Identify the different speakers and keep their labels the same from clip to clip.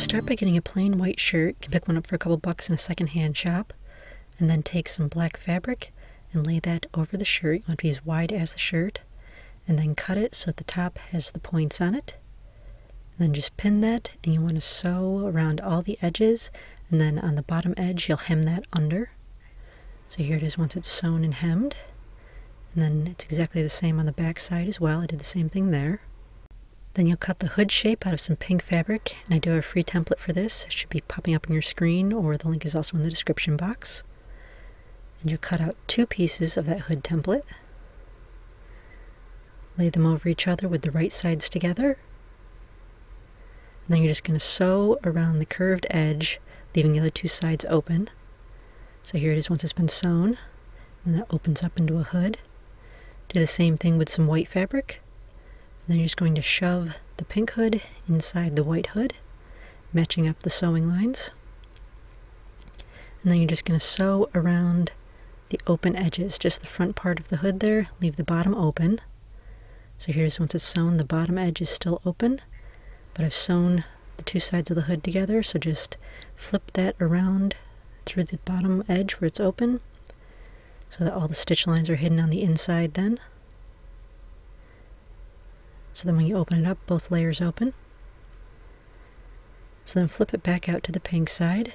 Speaker 1: start by getting a plain white shirt. You can pick one up for a couple bucks in a secondhand shop. And then take some black fabric and lay that over the shirt. You want to be as wide as the shirt. And then cut it so that the top has the points on it. And then just pin that and you want to sew around all the edges. And then on the bottom edge you'll hem that under. So here it is once it's sewn and hemmed. And then it's exactly the same on the back side as well. I did the same thing there. Then you'll cut the hood shape out of some pink fabric, and I do have a free template for this. It should be popping up on your screen, or the link is also in the description box. And you'll cut out two pieces of that hood template. Lay them over each other with the right sides together. And then you're just going to sew around the curved edge, leaving the other two sides open. So here it is once it's been sewn, and that opens up into a hood. Do the same thing with some white fabric. Then you're just going to shove the pink hood inside the white hood, matching up the sewing lines. And then you're just going to sew around the open edges, just the front part of the hood there, leave the bottom open. So here's once it's sewn, the bottom edge is still open, but I've sewn the two sides of the hood together, so just flip that around through the bottom edge where it's open, so that all the stitch lines are hidden on the inside then. So then when you open it up, both layers open. So then flip it back out to the pink side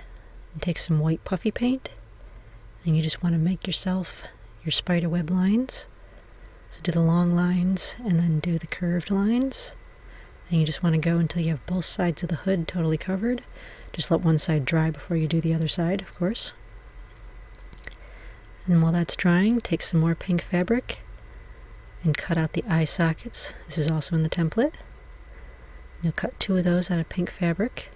Speaker 1: and take some white puffy paint. And you just want to make yourself your spider web lines. So do the long lines and then do the curved lines. And you just want to go until you have both sides of the hood totally covered. Just let one side dry before you do the other side, of course. And while that's drying, take some more pink fabric and cut out the eye sockets. This is also in the template. You'll cut two of those out of pink fabric.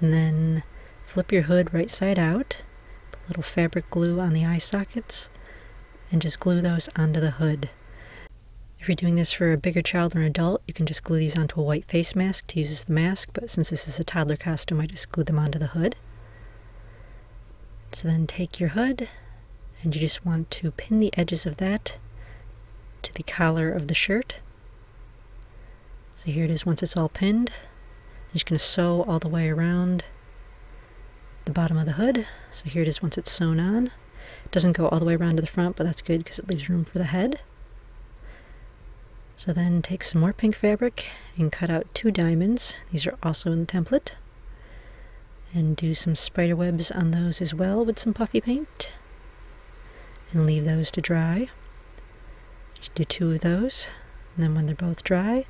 Speaker 1: And then flip your hood right side out, put a little fabric glue on the eye sockets, and just glue those onto the hood. If you're doing this for a bigger child or an adult, you can just glue these onto a white face mask to use as the mask, but since this is a toddler costume, I just glued them onto the hood. So then take your hood, and you just want to pin the edges of that to the collar of the shirt. So here it is once it's all pinned. I'm just going to sew all the way around the bottom of the hood. So here it is once it's sewn on. It doesn't go all the way around to the front, but that's good because it leaves room for the head. So then take some more pink fabric and cut out two diamonds. These are also in the template. And do some spider webs on those as well with some puffy paint and leave those to dry. Just do two of those, and then when they're both dry,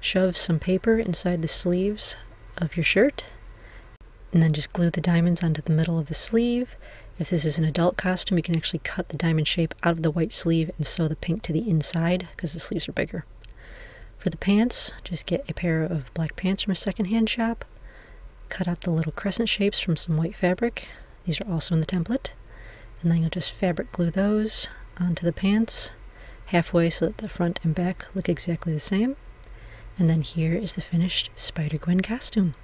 Speaker 1: shove some paper inside the sleeves of your shirt, and then just glue the diamonds onto the middle of the sleeve. If this is an adult costume, you can actually cut the diamond shape out of the white sleeve and sew the pink to the inside because the sleeves are bigger. For the pants, just get a pair of black pants from a secondhand shop. Cut out the little crescent shapes from some white fabric. These are also in the template and then you'll just fabric glue those onto the pants halfway so that the front and back look exactly the same. And then here is the finished Spider-Gwen costume.